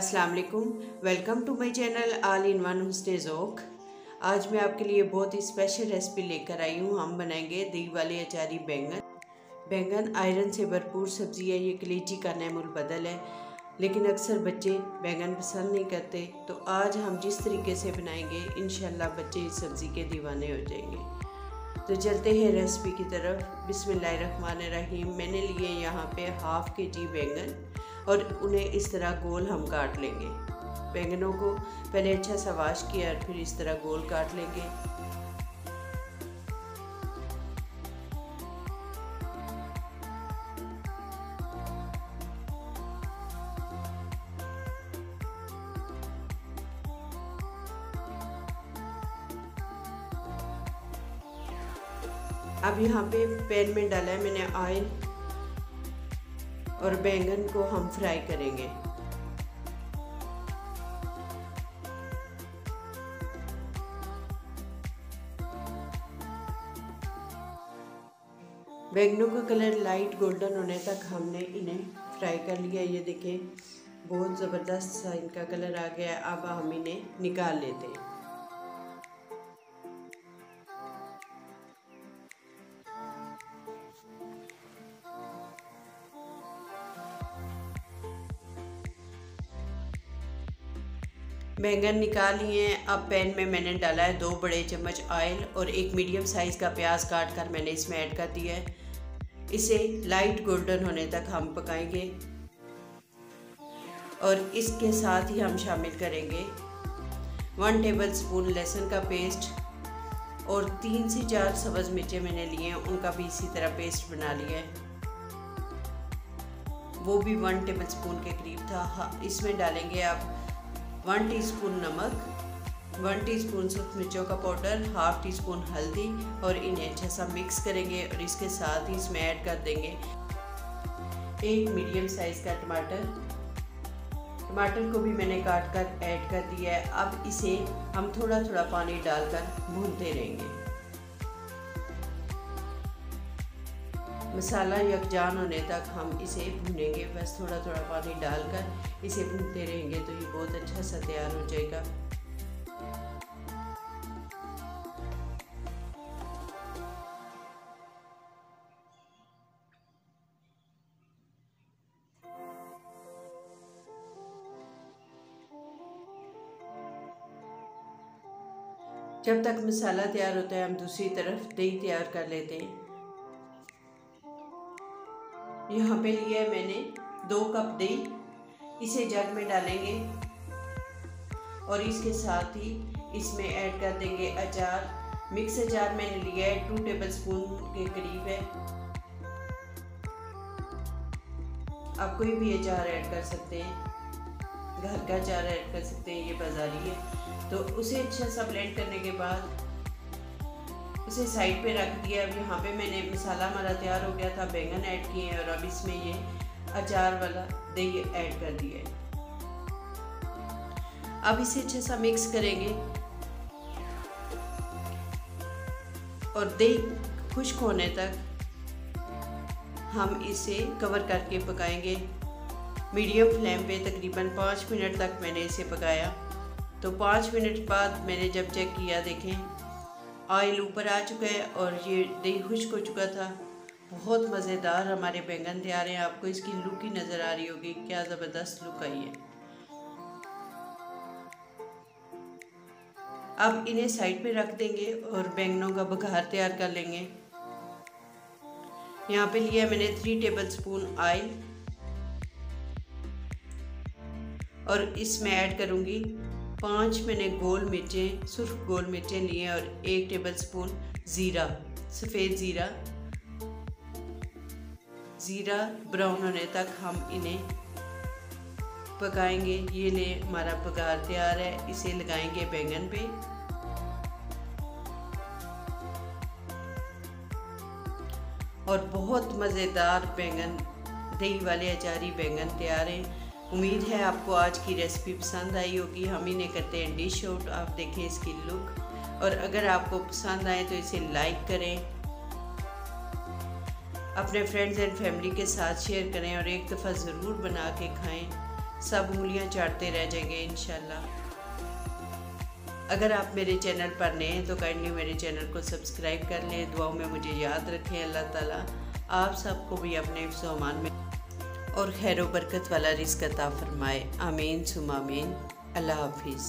अस्सलाम वालेकुम। To my channel all in one हुस्न ज़ोक आज मैं आपके लिए बहुत ही स्पेशल रेसिपी लेकर आई हूँ। हम बनाएँगे दही वाले अचारी बैंगन। बैंगन आयरन से भरपूर सब्ज़ी है। ये कलीची का नैमुल बदल है। लेकिन अक्सर बच्चे बैंगन पसंद नहीं करते। तो आज हम जिस तरीके से बनाएँगे इन बच्चे इस सब्ज़ी के दीवाने हो जाएँगे। तो चलते हैं रेसिपी की तरफ़। बिसमीम मैंने लिए यहाँ पे हाफ़ के जी बैंगन। और उन्हें इस तरह गोल हम काट लेंगे। बैंगनों को पहले अच्छा सा वाश किया और फिर इस तरह गोल काट लेंगे। अब यहाँ पे पैन में डाला है मैंने ऑयल और बैंगन को हम फ्राई करेंगे। बैंगनों का कलर लाइट गोल्डन होने तक हमने इन्हें फ्राई कर लिया। ये देखें बहुत ज़बरदस्त सा इनका कलर आ गया। अब हम इन्हें निकाल लेते हैं। बैंगन निकाल लिए हैं। अब पैन में मैंने डाला है दो बड़े चम्मच ऑयल और एक मीडियम साइज़ का प्याज काट कर मैंने इसमें ऐड कर दिया है। इसे लाइट गोल्डन होने तक हम पकाएँगे। और इसके साथ ही हम शामिल करेंगे वन टेबल स्पून लहसुन का पेस्ट और तीन से चार सब्ज़ मिर्चें मैंने लिए हैं। उनका भी इसी तरह पेस्ट बना लिया है। वो भी वन टेबल स्पून के करीब था। हाँ इसमें डालेंगे आप वन टीस्पून नमक, वन टी स्पून सूख मिर्चों का पाउडर, हाफ़ टी स्पून हल्दी और इन्हें अच्छे सा मिक्स करेंगे और इसके साथ ही इसमें ऐड कर देंगे एक मीडियम साइज़ का टमाटर। टमाटर को भी मैंने काट कर ऐड कर दिया है। अब इसे हम थोड़ा थोड़ा पानी डालकर भूनते रहेंगे। मसाला यकजान होने तक हम इसे भूनेंगे। बस थोड़ा थोड़ा पानी डालकर इसे भूनते रहेंगे तो ये बहुत अच्छा सा तैयार हो जाएगा। जब तक मसाला तैयार होता है, हम दूसरी तरफ़ दही तैयार कर लेते हैं। यहाँ पे लिया है मैंने दो कप दही। इसे जग में डालेंगे और इसके साथ ही इसमें ऐड कर देंगे अचार। मिक्स अचार मैंने लिया है टू टेबल स्पून के करीब है। आप कोई भी अचार ऐड कर सकते हैं। घर का अचार ऐड कर सकते हैं, ये बाजारी है। तो उसे अच्छा सा ब्लेंड करने के बाद इसे साइड पे रख दिया। अब यहाँ पे मैंने मसाला हमारा तैयार हो गया था, बैंगन ऐड किए हैं और अब इसमें ये अचार वाला, दही ऐड कर दिया है। अब इसे अच्छा सा मिक्स करेंगे। और दही खुश्क होने तक हम इसे कवर करके पकाएँगे। मीडियम फ्लेम पे तकरीबन पाँच मिनट तक मैंने इसे पकाया। तो पाँच मिनट बाद मैंने जब चेक किया, देखें ऑयल ऊपर आ चुका है और ये दही खुश्क हो चुका था। बहुत मज़ेदार हमारे बैंगन तैयार हैं, आपको इसकी लुक ही नज़र आ रही होगी। क्या ज़बरदस्त लुक आई है अब इन्हें साइड पे रख देंगे और बैंगनों का बघार तैयार कर लेंगे। यहाँ पे लिया मैंने थ्री टेबल स्पून ऑयल और इसमें ऐड करूँगी पाँच मैंने गोल मिर्चें सुर्ख गोल मिर्चें लिए और एक टेबल स्पून ज़ीरा, सफ़ेद ज़ीरा। ज़ीरा ब्राउन होने तक हम इन्हें पकाएँगे। ये ले हमारा पगार तैयार है। इसे लगाएँगे बैंगन पे। और बहुत मज़ेदार बैंगन, दही वाले अचारी बैंगन तैयार हैं। उम्मीद है आपको आज की रेसिपी पसंद आई होगी। हम इन्हें करते हैं डिश आउट आप देखें इसकी लुक और अगर आपको पसंद आए तो इसे लाइक करें। अपने फ्रेंड्स एंड फैमिली के साथ शेयर करें और एक दफ़ा ज़रूर बना के खाएँ। सब उंगलियाँ चाटते रह जाएँगे इन अगर आप मेरे चैनल पर नए हैं तो काइंडली मेरे चैनल को सब्सक्राइब कर लें। दुआओं में मुझे याद रखें, अल्लाह ताला। आप सबको भी अपने सामान में और खैर बरकत वाला रिस्क अता फरमाए। आमीन सुमामीन अल्लाह हाफिज़।